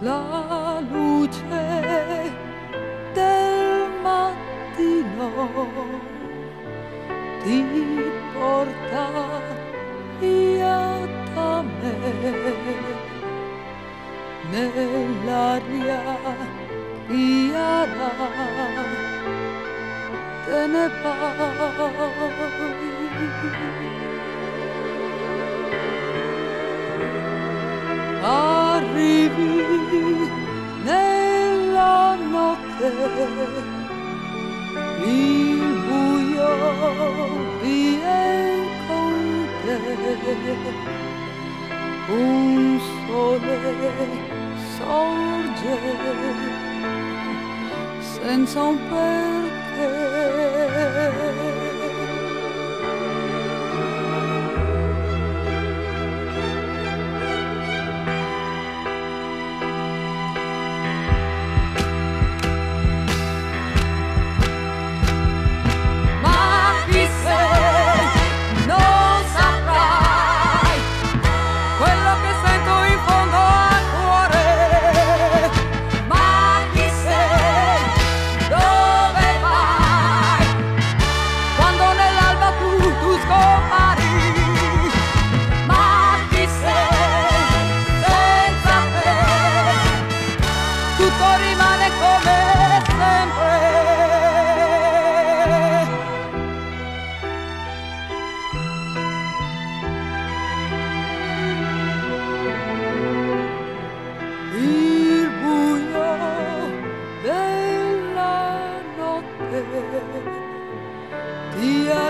la luce del mattino ti porta via da me. Nell'aria chiara te ne vai. arrivi sorge senza un perché.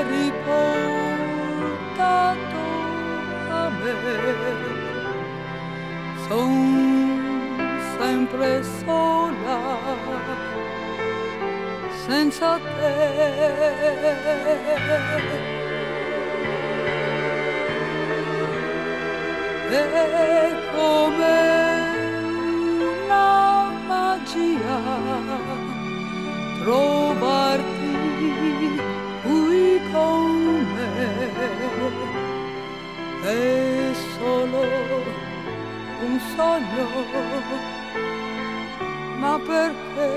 Riportato a me. Son sempre sola, senza te. È come una magia sogno ma perché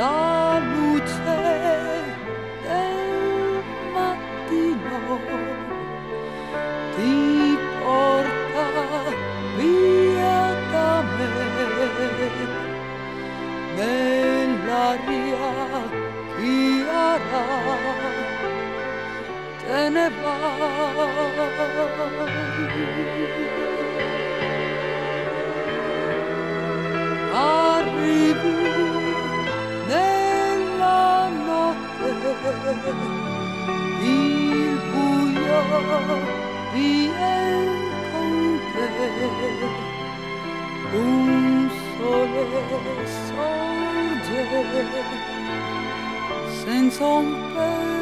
la luce del mattino ti porta via da me. Nell'aria chiara te ne vai. Senza un perché